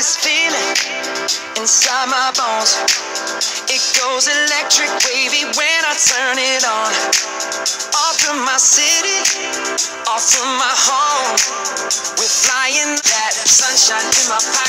this feeling inside my bones. It goes electric wavy when I turn it on. Off from my city, off from my home. We're flying that sunshine in my pocket.